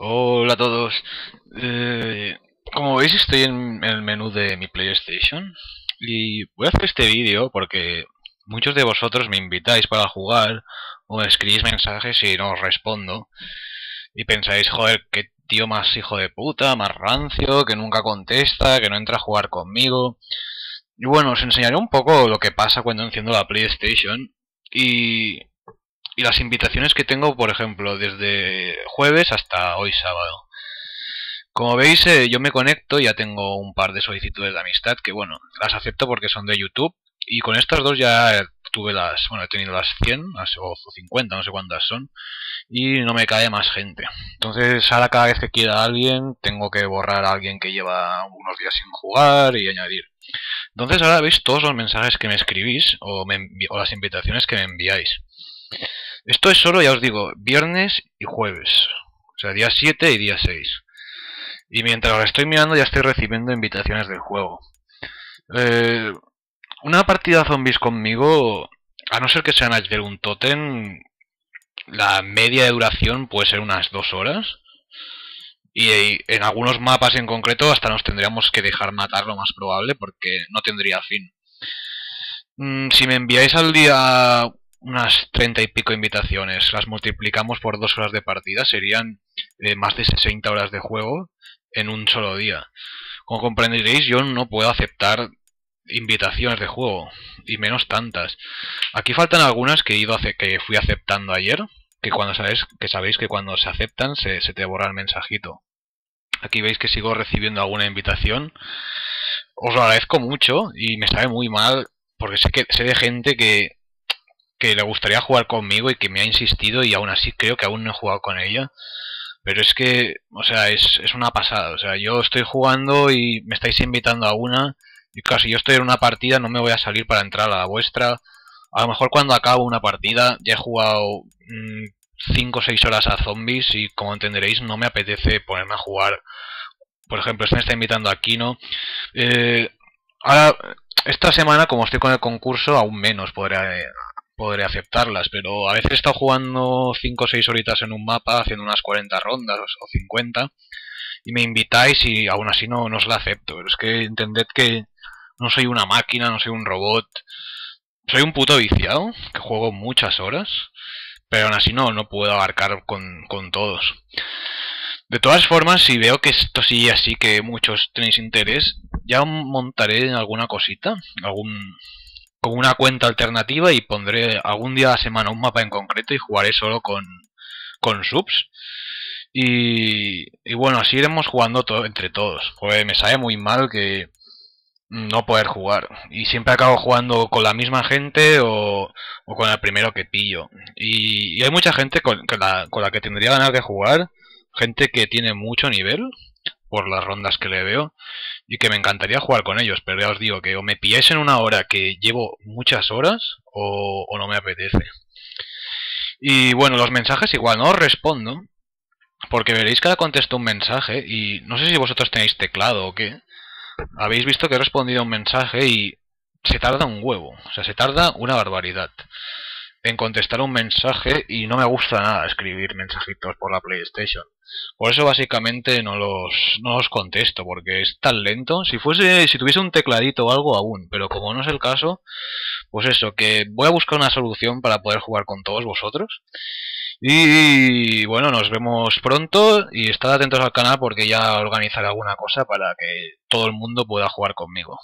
Hola a todos. Eh, como veis estoy en el menú de mi PlayStation y voy a hacer este vídeo porque muchos de vosotros me invitáis para jugar o escribís mensajes y no os respondo y pensáis, joder, qué tío más hijo de puta, más rancio, que nunca contesta, que no entra a jugar conmigo. Y bueno, os enseñaré un poco lo que pasa cuando enciendo la PlayStation y y las invitaciones que tengo, por ejemplo, desde jueves hasta hoy sábado. Como veis, eh, yo me conecto, ya tengo un par de solicitudes de amistad que, bueno, las acepto porque son de YouTube. Y con estas dos ya tuve las, bueno, he tenido las 100 o 50, no sé cuántas son. Y no me cae más gente. Entonces, ahora cada vez que quiera alguien, tengo que borrar a alguien que lleva unos días sin jugar y añadir. Entonces, ahora veis todos los mensajes que me escribís o, o las invitaciones que me enviáis. Esto es solo, ya os digo, viernes y jueves. O sea, día 7 y día 6. Y mientras lo estoy mirando ya estoy recibiendo invitaciones del juego. Eh, una partida zombies conmigo, a no ser que sean de un totem, la media de duración puede ser unas dos horas. Y en algunos mapas en concreto hasta nos tendríamos que dejar matar lo más probable porque no tendría fin. Mm, si me enviáis al día unas treinta y pico invitaciones, las multiplicamos por dos horas de partida, serían eh, más de 60 horas de juego en un solo día. Como comprenderéis, yo no puedo aceptar invitaciones de juego, y menos tantas. Aquí faltan algunas que he ido que fui aceptando ayer, que cuando sabéis que sabéis que cuando se aceptan se, se te borra el mensajito. Aquí veis que sigo recibiendo alguna invitación. Os lo agradezco mucho y me sabe muy mal porque sé que sé de gente que que le gustaría jugar conmigo y que me ha insistido y aún así creo que aún no he jugado con ella. Pero es que, o sea, es, es una pasada. O sea, yo estoy jugando y me estáis invitando a una. Y claro, si yo estoy en una partida no me voy a salir para entrar a la vuestra. A lo mejor cuando acabo una partida ya he jugado 5 o 6 horas a zombies y como entenderéis no me apetece ponerme a jugar. Por ejemplo, este me está invitando a Kino. Eh, ahora, esta semana como estoy con el concurso aún menos podré podré aceptarlas, pero a veces he estado jugando 5 o 6 horitas en un mapa, haciendo unas 40 rondas o 50, y me invitáis y aún así no, no os la acepto. Pero es que entended que no soy una máquina, no soy un robot. Soy un puto viciado, que juego muchas horas, pero aún así no, no puedo abarcar con, con todos. De todas formas, si veo que esto sigue así, que muchos tenéis interés, ya montaré alguna cosita, algún con una cuenta alternativa y pondré algún día a la semana un mapa en concreto y jugaré solo con, con subs. Y, y bueno, así iremos jugando todo, entre todos. Pues me sabe muy mal que no poder jugar. Y siempre acabo jugando con la misma gente o, o con el primero que pillo. Y, hay mucha gente con, la, con la que tendría ganas de jugar. Gente que tiene mucho nivel por las rondas que le veo y que me encantaría jugar con ellos, pero ya os digo que o me pilláis en una hora que llevo muchas horas o, no me apetece. Y bueno, los mensajes igual no os respondo, porque veréis que ahora contesto un mensaje y no sé si vosotros tenéis teclado o qué. Habéis visto que he respondido un mensaje y se tarda un huevo, o sea, se tarda una barbaridad en contestar un mensaje y no me gusta nada escribir mensajitos por la PlayStation. Por eso básicamente no los, no los contesto, porque es tan lento. Si fuese, si tuviese un tecladito o algo aún, pero como no es el caso, pues eso, que voy a buscar una solución para poder jugar con todos vosotros. Y bueno, nos vemos pronto y estad atentos al canal porque ya organizaré alguna cosa para que todo el mundo pueda jugar conmigo.